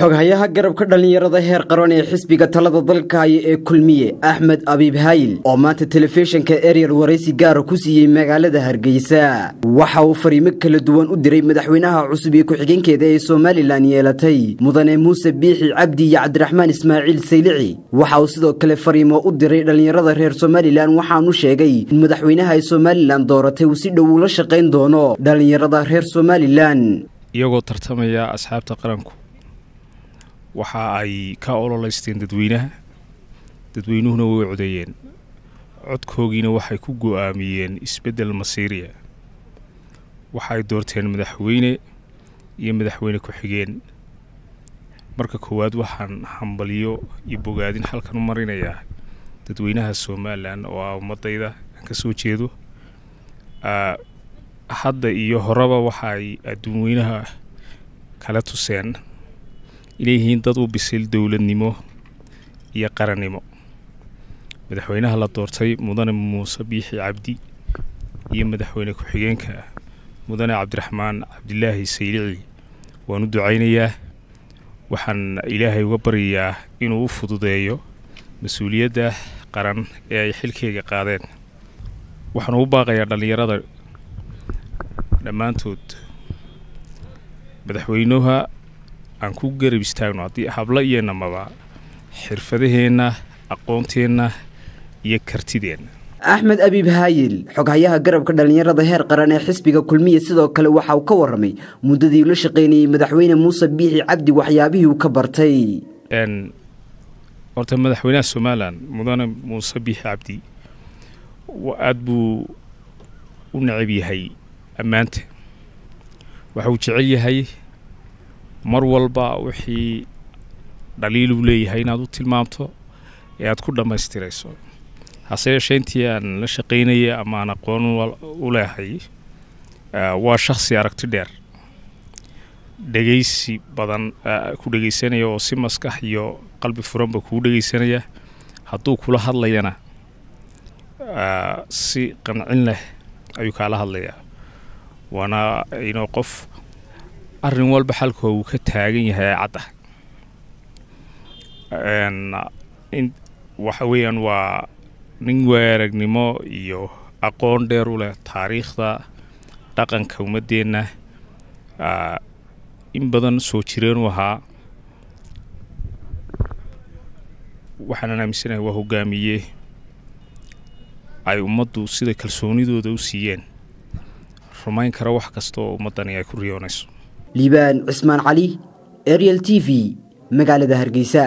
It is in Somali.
xoghayaha garabka dhallinyarada heer qaran ee xisbiga talada dalkaayo ee kulmiye axmed abiib hayil oo maanta telefishinka eryal waraysi gaara ku siiyey magaalada hargeysa. Waxa uu fariimo kala duwan u diray madaxweynaha cusub iyo ku-xigeenkeeda ee somalilan yeelatay mudane muuse biixi cabdi iyo cabdiraxmaan ismaaciil saylici waxa uu sidoo kale fariimo u diray dhallinyarada reer somalilan waxaanu sheegay in madaxweynaha ay somalilan dooratay uu si dhow ula shaqayn doono dhallinyarada reer somalilan iyagoo tartamaya asxaabta qaranku waxa ay ka ololeysteen dadweynaha. Dadweynuhuna way codeeyeen codkoogiina waxay ku go'aamiyeen isbeddel masiiriya waxay doorteen madaxweyne iyo madaxweyne ku-xigeen marka koowaad waxaan hambaliyo iyo bogaadin halkan u marinayaa dadweynaha somalilan oo ah ummadayda aan ka soo jeedo. Hadda iyo horeba waxa ay adduunweynaha kala tuseen inay yihiin dad u bisil dowladnimo iyo qarannimo madaxweynaha la doortay mudane muuse biixi cabdi iyo madaxweyne ku-xigeenka mudane cabdiraxmaan cabdilaahi saylici waan u ducaynayaa waxaan ilaahay uga baryayaa inuu u fududeeyo mas'uuliyadda qaran ee ay xilkeyga qaadeen. Waxaan ugu baaqayaa dhallinyarada. Dhammaantood madaxweynuha aan ku garab istaagno haddii hablo iyo namaba xirfadaheenna aqoonteenna iyo kartideenna. Axmed abiib haayil xoghayaha garabka dhallinyarada heer qaran ee xisbiga kulmiye sidoo kale waxa uu ka warramay muddadii ula shaqaynayey madaxweyne muuse biixi cabdi waxyaabihii uu ka bartay. Horta madaxweynaha somalilan mudane muuse biixi cabdi aada buu u necab yahay ammaanta waxa uu jecel yahay mar walba wixii dhaliiluu leeyahay inaad u tilmaamto ee aad ku dhammaystirayso. Hase yeeshee intii aan la shaqaynaya ama aan aqoon u leehay waa shakhsi aragti dheer. Dhegaysi badan ku dhegaysanaya oo si maskax iyo qalbi furanba kugu dhegaysanaya hadduu kula hadlayana si qancin leh ayuu kaala hadlayaa. Waana inoo qof arrin walba xalka uu ka taagan yahay cadda. Waxa weeyaan waa nin waaragnimo iyo aqoon dheer u leh taariikhda dhaqanka ummaddeenna in badan soo jireen u ahaa waxaanan aaminsanahay waa hogaamiye. Ay ummaddu sida kalsoonidooda u siiyeen. Rumayn kara wax kasta oo ummaddani ay ku riyoonayso liibaan cusmaan cali eriyal t v magaalada hargeysa.